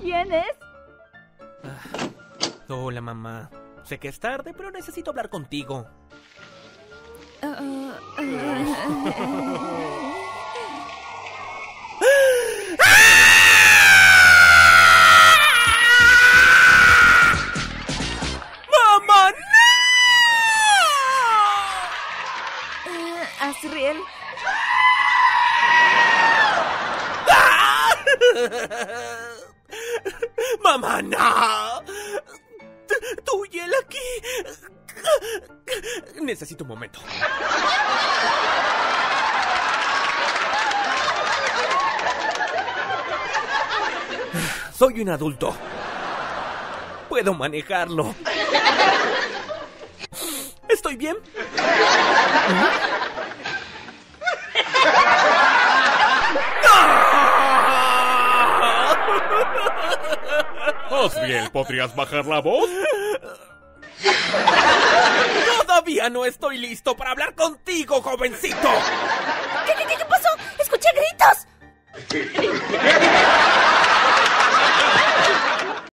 vienes? Hola, mamá. Sé que es tarde, pero necesito hablar contigo. Ah, ah, ¡Mamá, ah, Asriel, no! ¡Mamá, ¡Tú y él aquí! Necesito un momento. Soy un adulto. Puedo manejarlo. ¿Estoy bien? Osriel, ¿podrías bajar la voz? Todavía no estoy listo para hablar contigo, jovencito. ¿Qué, qué, qué?